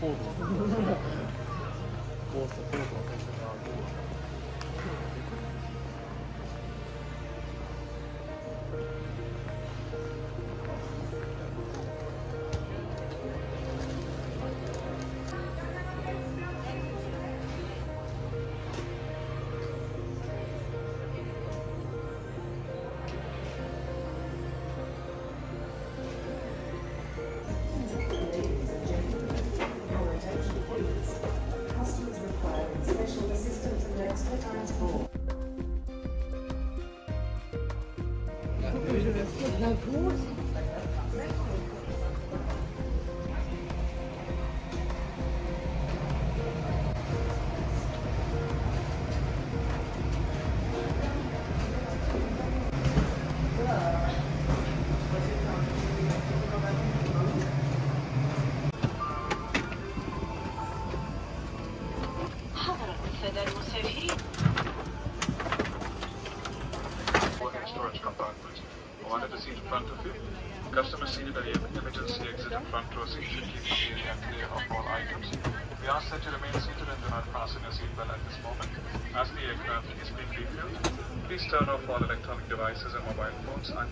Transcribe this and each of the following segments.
高度高度高度の会社がどうだった？Ah, Je vais faire la boue. Front row seat area clear of all items. We ask that you remain seated and do not fasten your seatbelt at this moment. As the aircraft is being refueled, please turn off all electronic devices and mobile phones and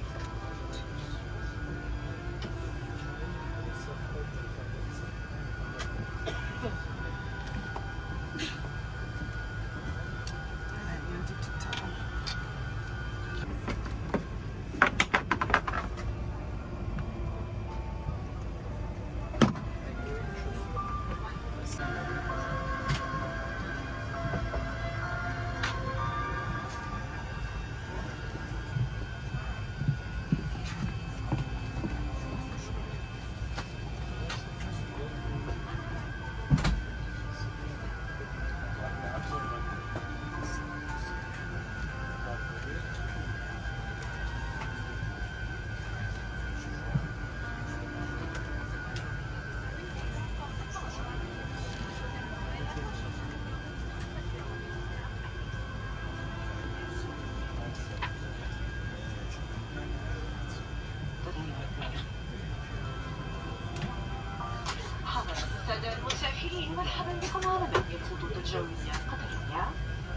السادة المسافرين مرحبا بكم على متن الخطوط الجوية قطرية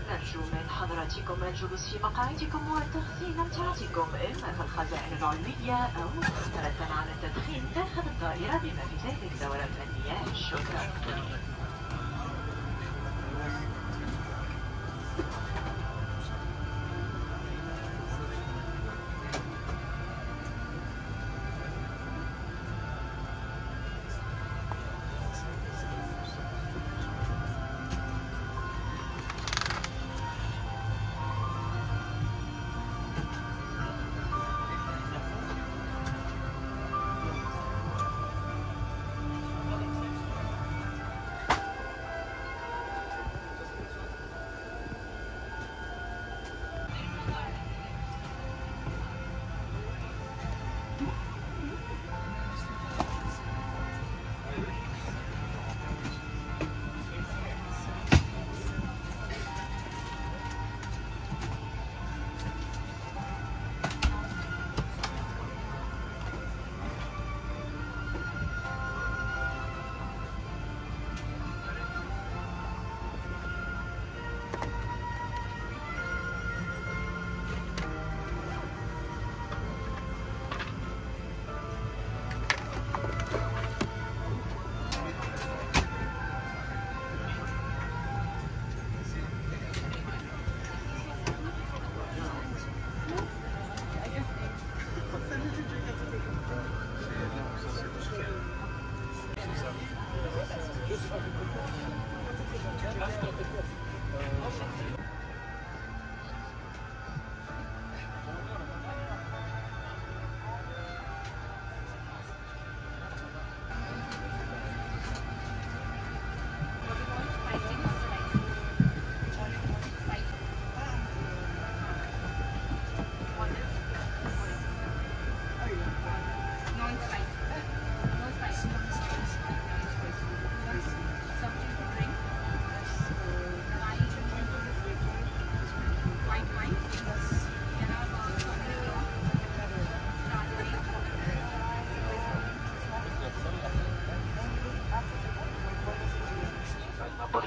نرجو من حضراتكم الجلوس في مقاعدكم وتغسيل أمتعتكم إما في الخزائن العلوية أو مختلفا عن التدخين داخل الطائرة بما في ذلك دورات المياه شكرا.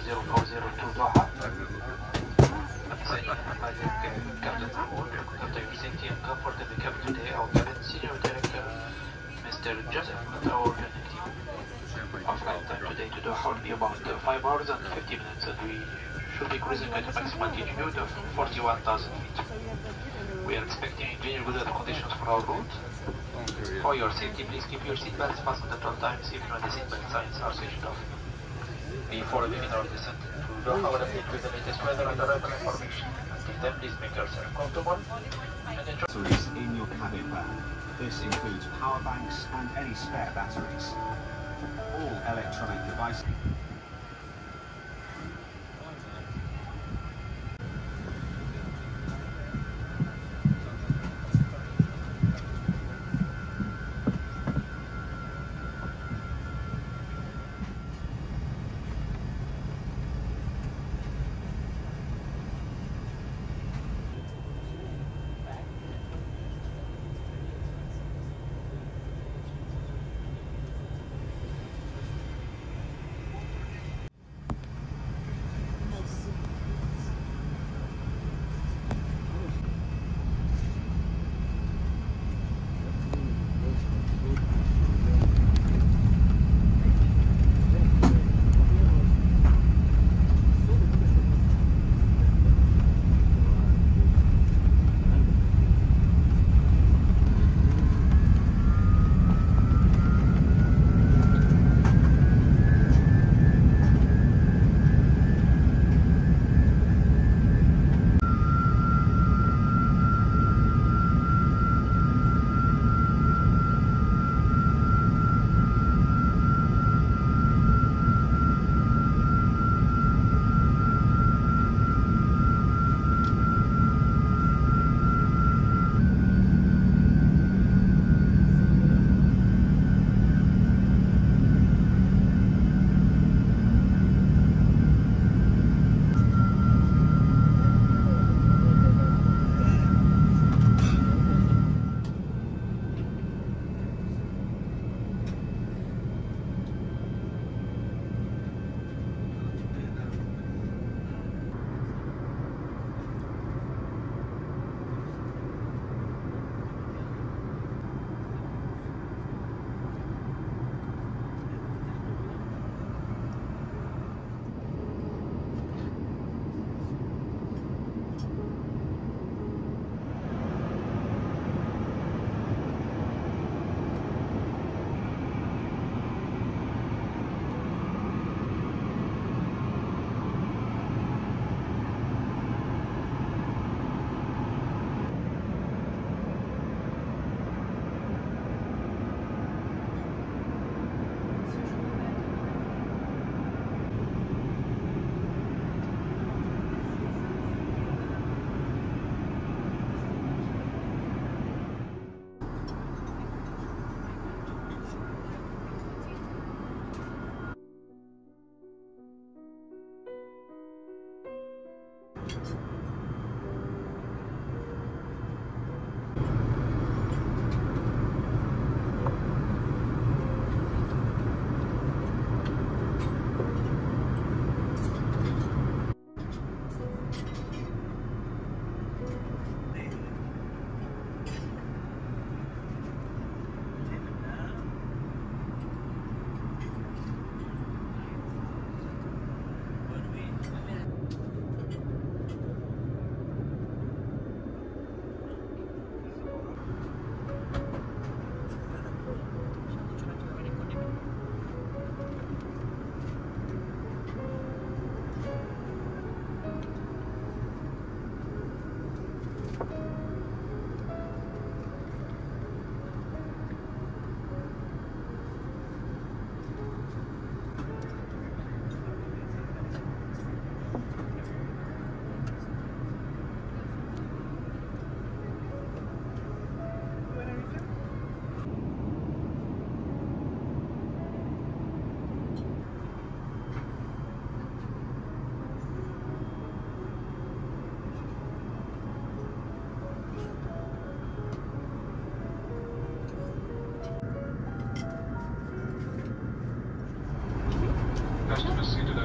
Number 0402 Doha. Saying Captain Mahmoud, after your safety and comfort in the cabin today, our cabin senior director, Mr. Joseph, and our connecting team. Our flight time today to Doha will be about uh, 5 hours and 50 minutes, and we should be cruising at a maximum altitude of 41,000 feet. We are expecting extremely good weather conditions for our route. For your safety, please keep your seatbelts fastened at all times, even when the seatbelt signs are switched off. Before leaving our descent to Doha, we'll update with the latest weather and arrival information. Until then, please make yourself comfortable and enjoy. batteries in your cabin bag. This includes power banks and any spare batteries. All electronic devices.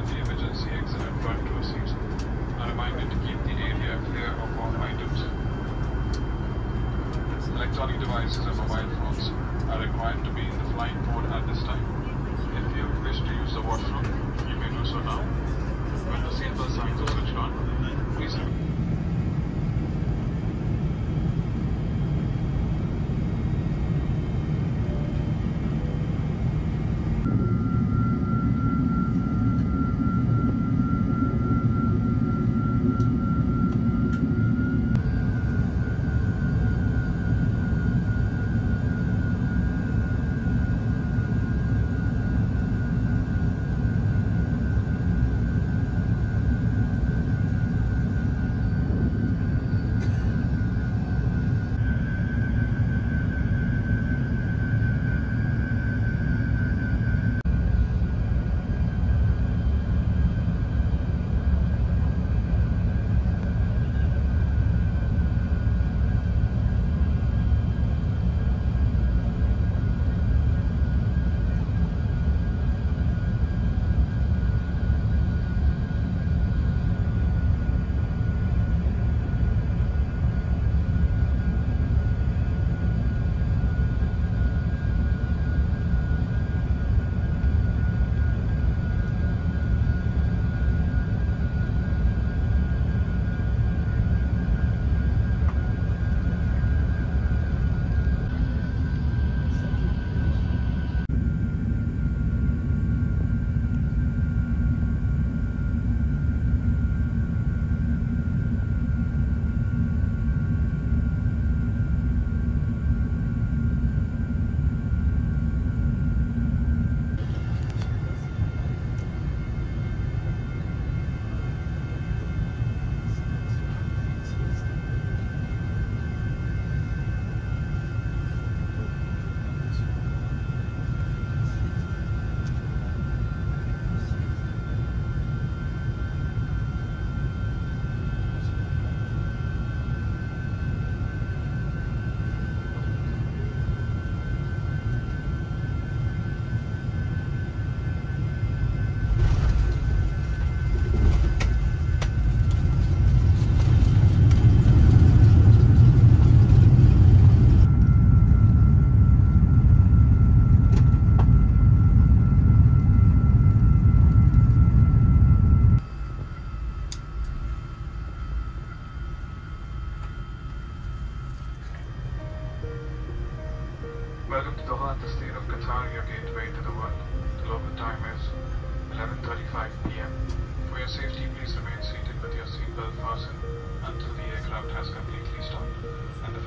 The emergency exit and front row seats. A reminder to keep the area clear of all items. Electronic devices and mobile phones are required to be in the flying mode at this time. If you wish to use the washroom, you may do so now. When the seatbelt signs are switched on, please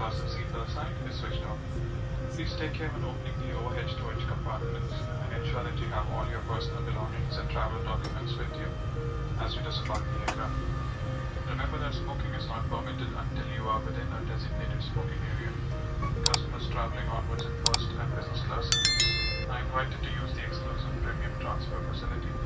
fasten seatbelt sign is switched off. Please take care when opening the overhead storage compartments and ensure that you have all your personal belongings and travel documents with you as you disembark the aircraft. Remember that smoking is not permitted until you are within a designated smoking area. Customers traveling onwards in first and business class are invited to use the exclusive premium transfer facility.